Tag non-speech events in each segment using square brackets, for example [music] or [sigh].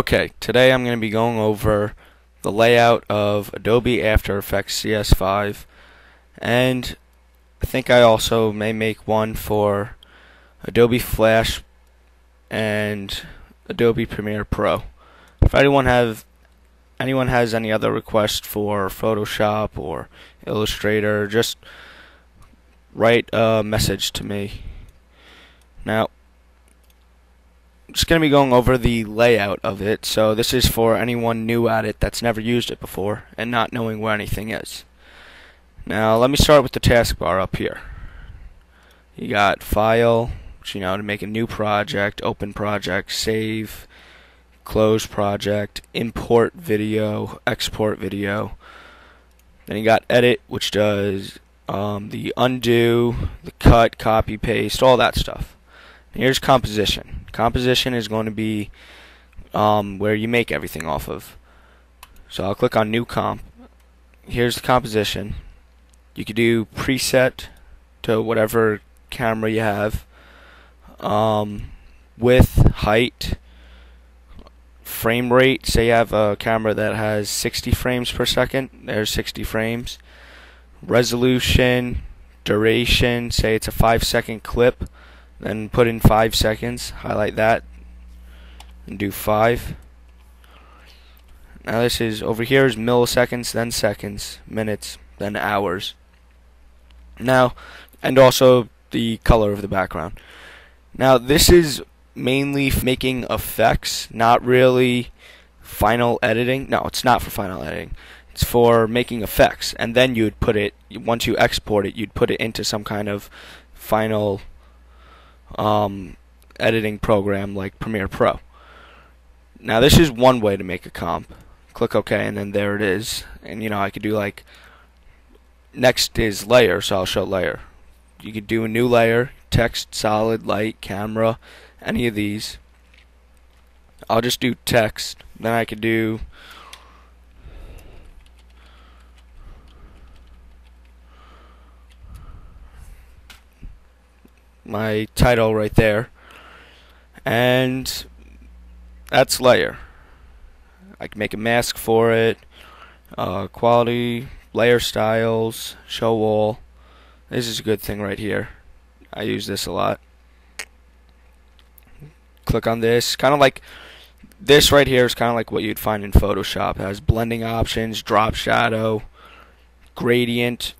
Okay, today I'm going to be going over the layout of Adobe After Effects CS5 and I think I also may make one for Adobe Flash and Adobe Premiere Pro. If anyone have anyone has any other requests for Photoshop or Illustrator, just write a message to me. Now, just going to be going over the layout of it. So this is for anyone new at it that's never used it before and not knowing where anything is. Now, let me start with the taskbar up here. You got File, which, you know, to make a new project, Open Project, Save, Close Project, Import Video, Export Video. Then you got Edit, which does um, the undo, the cut, copy, paste, all that stuff. Here's composition. Composition is going to be um, where you make everything off of. So I'll click on New Comp. Here's the composition. You could do preset to whatever camera you have. Um, width, height, frame rate. Say you have a camera that has 60 frames per second. There's 60 frames. Resolution, duration. Say it's a 5 second clip then put in 5 seconds, highlight that, and do 5. Now this is, over here is milliseconds, then seconds, minutes, then hours. Now, and also the color of the background. Now this is mainly making effects, not really final editing. No, it's not for final editing. It's for making effects, and then you'd put it, once you export it, you'd put it into some kind of final um, editing program like Premiere Pro. Now this is one way to make a comp. Click OK and then there it is. And you know I could do like next is layer, so I'll show layer. You could do a new layer, text, solid, light, camera, any of these. I'll just do text. Then I could do my title right there. And that's layer. I can make a mask for it. Uh, quality, layer styles, show all. This is a good thing right here. I use this a lot. Click on this. Kind of like this right here is kind of like what you'd find in Photoshop. It has blending options, drop shadow, gradient.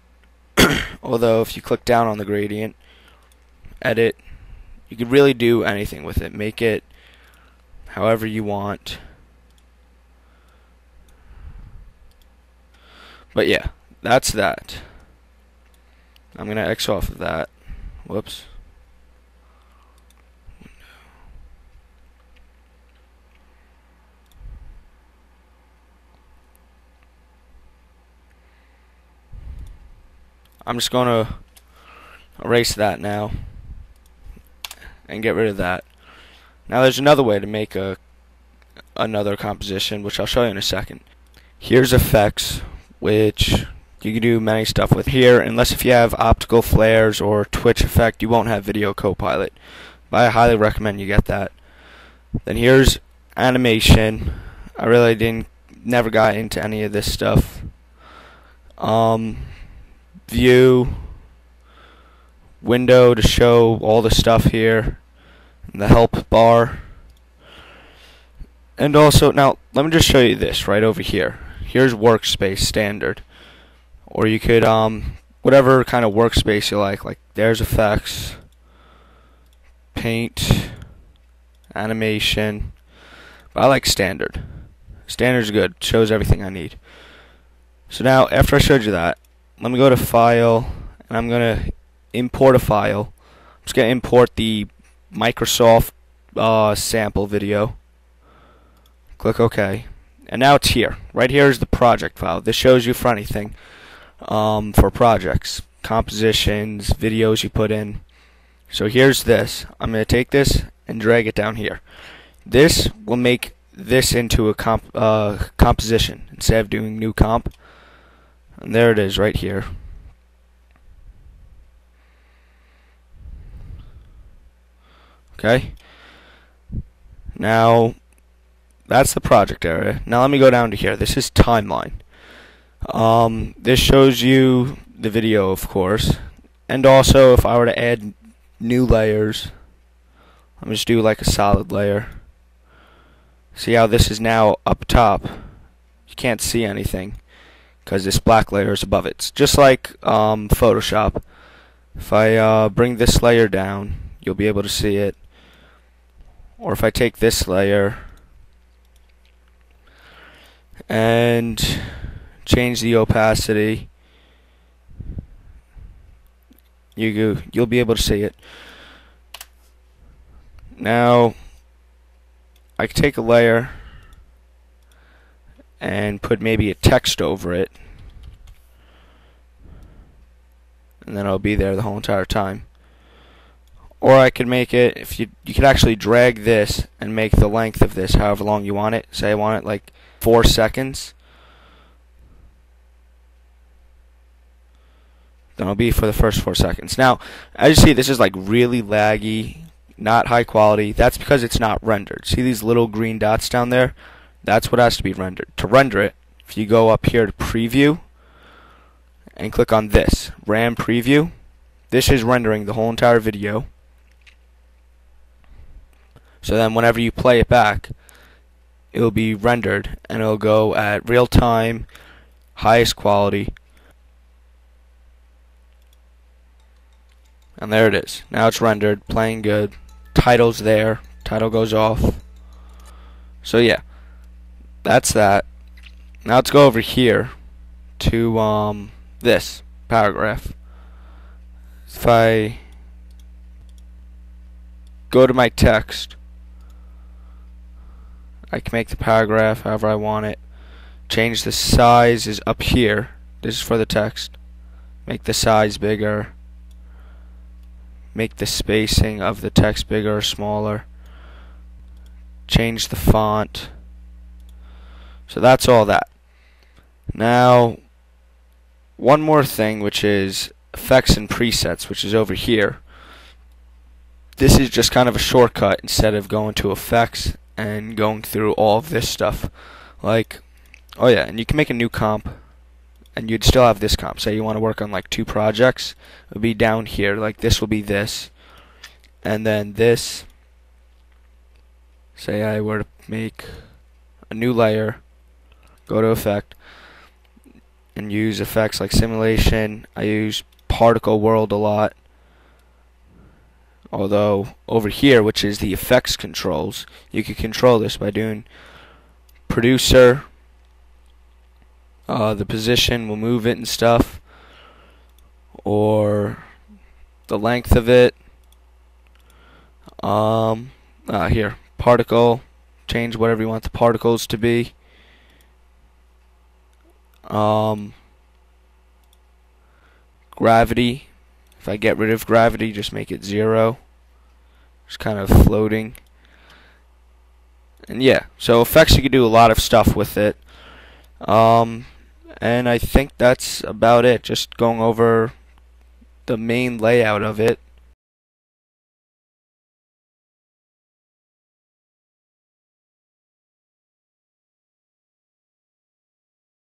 [coughs] Although if you click down on the gradient, edit. You could really do anything with it. Make it however you want. But yeah, that's that. I'm going to X off of that. Whoops. I'm just going to erase that now and get rid of that. Now there's another way to make a another composition, which I'll show you in a second. Here's effects, which you can do many stuff with here, unless if you have optical flares or Twitch effect, you won't have Video Copilot. But I highly recommend you get that. Then here's animation. I really didn't, never got into any of this stuff. Um, view, window to show all the stuff here the help bar. And also now let me just show you this right over here. Here's workspace standard. Or you could um whatever kind of workspace you like like there's effects paint animation. But I like standard. Standard's good shows everything I need. So now after I showed you that let me go to file and I'm gonna import a file. I'm just going to import the Microsoft uh, sample video. Click OK. And now it's here. Right here is the project file. This shows you for anything um, for projects, compositions, videos you put in. So here's this. I'm going to take this and drag it down here. This will make this into a comp uh, composition instead of doing new comp. And there it is right here. Okay. Now, that's the project area. Now let me go down to here. This is timeline. Um, this shows you the video, of course, and also if I were to add new layers, let me just do like a solid layer. See how this is now up top? You can't see anything because this black layer is above it. It's just like um, Photoshop. If I uh, bring this layer down, you'll be able to see it. Or if I take this layer and change the opacity you go, you'll be able to see it. Now I can take a layer and put maybe a text over it. And then it'll be there the whole entire time or I could make it if you you could actually drag this and make the length of this however long you want it. Say I want it like four seconds. Then it'll be for the first four seconds. Now as you see this is like really laggy not high quality. That's because it's not rendered. See these little green dots down there? That's what has to be rendered. To render it if you go up here to preview and click on this RAM preview this is rendering the whole entire video so then whenever you play it back, it will be rendered and it'll go at real time, highest quality. And there it is. Now it's rendered, playing good. Title's there. Title goes off. So yeah, that's that. Now let's go over here to um, this paragraph. If I go to my text, I can make the paragraph however I want it. Change the size is up here. This is for the text. Make the size bigger. Make the spacing of the text bigger or smaller. Change the font. So that's all that. Now, one more thing, which is effects and presets, which is over here. This is just kind of a shortcut instead of going to effects and going through all of this stuff. Like, oh yeah, and you can make a new comp, and you'd still have this comp. Say you want to work on like two projects, it would be down here. Like this will be this, and then this. Say I were to make a new layer, go to effect, and use effects like simulation. I use particle world a lot although over here which is the effects controls you can control this by doing producer uh, the position will move it and stuff or the length of it. Um uh, here particle change whatever you want the particles to be. Um gravity if I get rid of gravity, just make it zero. Just kind of floating. And yeah, so effects you can do a lot of stuff with it. Um, and I think that's about it. Just going over the main layout of it.